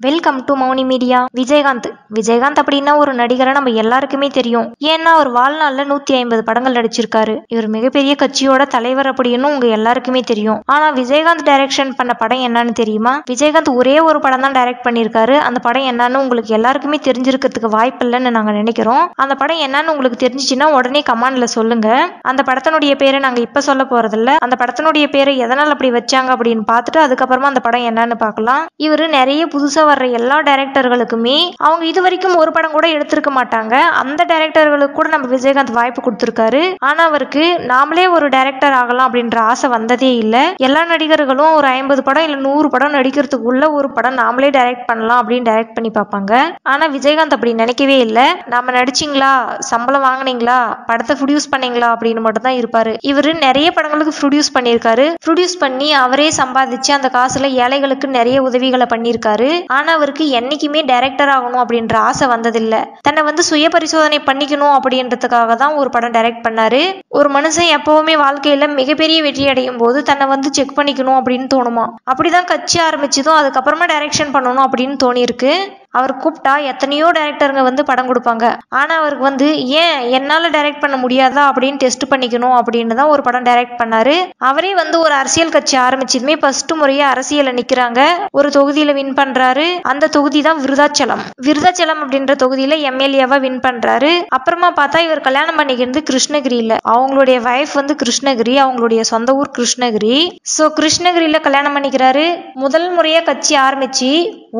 Welcome to Mouni media Vijayakanth. Vijayakanth அப்படின்னா ஒரு நடிகரை நம்ம எல்லாருக்குமே தெரியும். ஏன்னா அவர் வாழ்நாள்ல நூத்தி ஐம்பது படங்கள் நடிச்சிருக்காரு. இவர் மிகப்பெரிய கட்சியோட தலைவர் அப்படின்னு உங்க எல்லாருக்குமே தெரியும். ஆனா விஜயகாந்த் டைரக்ஷன் பண்ண படம் என்னன்னு தெரியுமா? விஜயகாந்த் ஒரே ஒரு படம் தான் டைரக்ட் பண்ணியிருக்காரு. அந்த படம் என்னன்னு உங்களுக்கு எல்லாருக்குமே தெரிஞ்சிருக்கிறதுக்கு வாய்ப்பு இல்லைன்னு நாங்க நினைக்கிறோம். அந்த படம் என்னன்னு உங்களுக்கு தெரிஞ்சிச்சுன்னா உடனே கமாண்ட்ல சொல்லுங்க. அந்த படத்தினுடைய பேரை நாங்க இப்ப சொல்ல போறதில்ல. அந்த படத்தினுடைய பேரை எதனால் அப்படி வச்சாங்க அப்படின்னு பார்த்துட்டு அதுக்கப்புறமா அந்த படம் என்னன்னு பார்க்கலாம். இவரு நிறைய புதுசா வர்ற எல்லா டைரக்டர்களுக்குமே அவங்க இது வரைக்கும் ஒரு படம் கூட எடுத்திருக்க மாட்டாங்க. அந்த டைரக்டர்களுக்கு கூட நம்ம விஜயகாந்த் வாய்ப்பு கொடுத்துருக்காரு. ஆனா அவருக்கு நாமளே ஒரு டைரக்டர் ஆகலாம் அப்படின்ற ஆசை வந்ததே இல்ல. எல்லா நடிகர்களும் ஒரு ஐம்பது படம் இல்ல நூறு படம் நடிக்கிறதுக்குள்ள ஒரு படம் நாமளே டைரக்ட் பண்ணலாம் அப்படின்னு டைரக்ட் பண்ணி பார்ப்பாங்க. ஆனா விஜயகாந்த் அப்படி நினைக்கவே இல்ல. நாம நடிச்சிங்களா? சம்பளம் வாங்குனீங்களா? படத்தை ப்ரொடியூஸ் பண்ணீங்களா? அப்படின்னு மட்டும் தான் இருப்பாரு. இவரு நிறைய படங்களுக்கு ப்ரொடியூஸ் பண்ணியிருக்காரு. ப்ரொடியூஸ் பண்ணி அவரே சம்பாதிச்சு அந்த காசுல ஏழைகளுக்கு நிறைய உதவிகளை பண்ணியிருக்காரு. ஆனால் அவருக்கு என்னைக்குமே டைரக்டர் ஆகணும் அப்படின்ற ஆசை வந்ததில்லை. தன்னை வந்து சுய பரிசோதனை பண்ணிக்கணும் அப்படின்றதுக்காக தான் ஒரு படம் டைரக்ட் பண்ணாரு. ஒரு மனுஷன் எப்பவுமே வாழ்க்கையில மிகப்பெரிய வெற்றி அடையும் போது தன்னை வந்து செக் பண்ணிக்கணும் அப்படின்னு தோணுமா? அப்படிதான் கட்சி ஆரம்பிச்சதும் அதுக்கப்புறமா டைரக்ஷன் பண்ணணும் அப்படின்னு தோணியிருக்கு. அவர் கூப்பிட்டா எத்தனையோ டைரக்டருங்க வந்து படம் கொடுப்பாங்க. ஆனால் அவருக்கு வந்து ஏன் என்னால் டைரக்ட் பண்ண முடியாதா? அப்படின்னு டெஸ்ட் பண்ணிக்கணும் அப்படின்னு தான் ஒரு படம் டைரக்ட் பண்ணாரு. அவரே வந்து ஒரு அரசியல் கட்சி ஆரம்பிச்சதுமே ஃபர்ஸ்ட் முறையாக அரசியலில் நிற்கிறாங்க ஒரு தொகுதியில் வின் பண்ணுறாரு அந்த தொகுதி தான் விருதாச்சலம். விருதாச்சலம் அப்படின்ற தொகுதியில் எம்எல்ஏவாக வின் பண்ணுறாரு அப்புறமா பார்த்தா இவர் கல்யாணம் பண்ணிக்கிறது கிருஷ்ணகிரியில். அவங்களுடைய வைஃப் வந்து கிருஷ்ணகிரி அவங்களுடைய சொந்த ஊர் கிருஷ்ணகிரி. ஸோ கிருஷ்ணகிரியில் கல்யாணம் பண்ணிக்கிறாரு. முதல் முறையாக கட்சி ஆரம்பிச்சு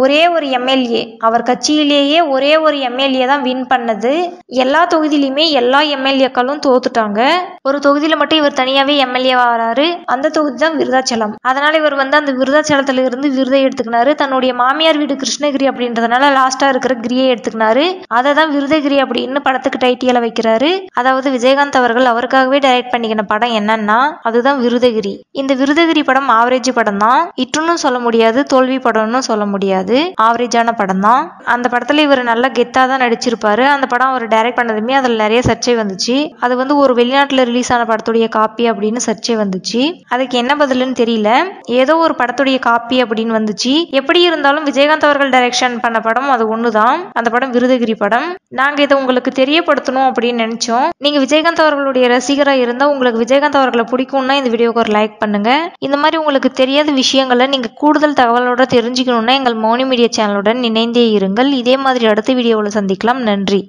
ஒரே ஒரு எம்எல்ஏ அவர் கட்சியிலேயே ஒரே ஒரு எம்எல்ஏ தான் வின் பண்ணது. எல்லா தொகுதியிலுமே எல்லா எம்எல்ஏக்களும் தோத்துட்டாங்க. ஒரு தொகுதியில மட்டும் இவர் தனியாவே எம்எல்ஏ வராரு அந்த தொகுதி தான் விருதாச்சலம். அதனால இவர் வந்து அந்த விருதாச்சலத்துல இருந்து விருதை எடுத்துக்கினாரு. தன்னுடைய மாமியார் வீடு கிருஷ்ணகிரி அப்படின்றதுனால லாஸ்டா இருக்கிற கிரியை எடுத்துக்கினாரு. அதை தான் விருதகிரி அப்படின்னு படத்துக்கு டைட்டியல வைக்கிறாரு. அதாவது விஜயகாந்த் அவர்கள் அவருக்காகவே டைரக்ட் பண்ணிக்கின படம் என்னன்னா அதுதான் விருதகிரி. இந்த விருதகிரி படம் ஆவரேஜ் படம் தான் இட்டுன்னு சொல்ல முடியாது தோல்வி படம்னு சொல்ல முடியாது. ஆவரேஜான படம் தான் அந்த படத்துல இவர் நல்ல கெத்தா தான் நடிச்சிருப்பாரு. அந்த படம் அவர் டைரக்ட் பண்ணதுமே அதுல நிறைய சர்ச்சை வந்துச்சு. அது வந்து ஒரு வெளிநாட்டுல ரிலீஸ் ஆன படத்துடைய காப்பி அப்படின்னு சர்ச்சை வந்துச்சு. அதுக்கு என்ன பதிலுன்னு தெரியல. ஏதோ ஒரு படத்துடைய காப்பி அப்படின்னு வந்துச்சு. எப்படி இருந்தாலும் விஜயகாந்த் அவர்கள் டைரக்ஷன் பண்ண படம் அது ஒண்ணுதான். அந்த படம் விருதகிரி படம். நாங்க இதை உங்களுக்கு தெரியப்படுத்தணும் அப்படின்னு நினைச்சோம். நீங்க விஜயகாந்த் அவர்களுடைய ரசிகரா இருந்தா உங்களுக்கு விஜயகாந்த் அவர்களை பிடிக்கும்னா இந்த வீடியோக்கு ஒரு லைக் பண்ணுங்க. இந்த மாதிரி உங்களுக்கு தெரியாத விஷயங்களை நீங்க கூடுதல் தகவலோட தெரிஞ்சுக்கணும்னா எங்கள் மௌனி மீடியா சேனலுடன் இணைந்தே இருங்கள். இதே மாதிரி அடுத்த வீடியோவில் சந்திக்கலாம். நன்றி.